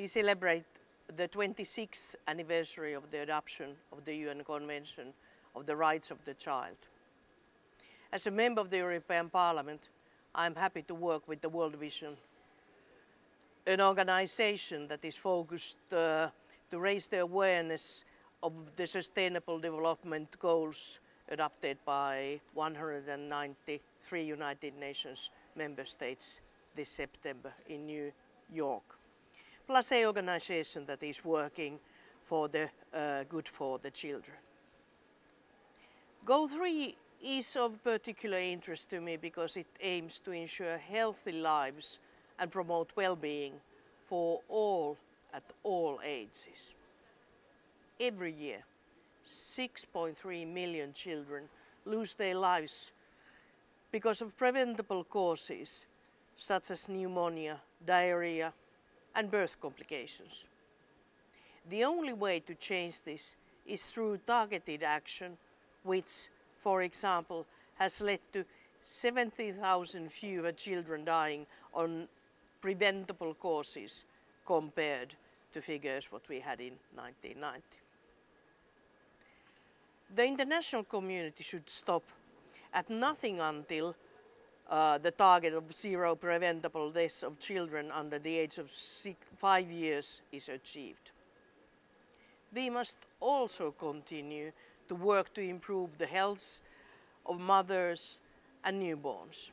we celebrate the 26th anniversary of the adoption of the UN Convention of the Rights of the Child. As a member of the European Parliament, I am happy to work with the World Vision, an organization that is focused uh, to raise the awareness of the Sustainable Development Goals adopted by 193 United Nations member states this September in New York. Plus a organization that is working for the uh, good for the children. Goal 3 is of particular interest to me because it aims to ensure healthy lives and promote well-being for all at all ages. Every year, 6.3 million children lose their lives because of preventable causes such as pneumonia, diarrhea and birth complications. The only way to change this is through targeted action which, for example, has led to 70,000 fewer children dying on preventable causes compared to figures what we had in 1990. The international community should stop at nothing until uh, the target of zero preventable deaths of children under the age of six, five years is achieved. We must also continue to work to improve the health of mothers and newborns.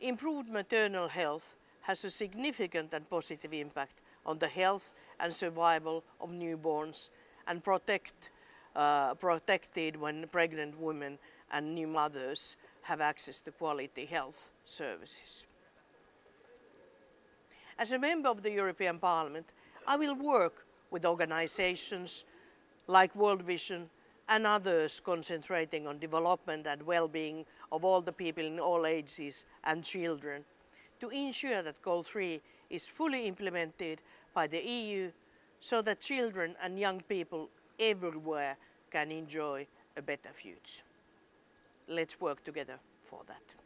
Improved maternal health has a significant and positive impact on the health and survival of newborns and protect, uh, protected when pregnant women and new mothers have access to quality health services. As a member of the European Parliament, I will work with organizations like World Vision and others concentrating on development and well-being of all the people in all ages and children to ensure that Goal 3 is fully implemented by the EU so that children and young people everywhere can enjoy a better future. Let's work together for that.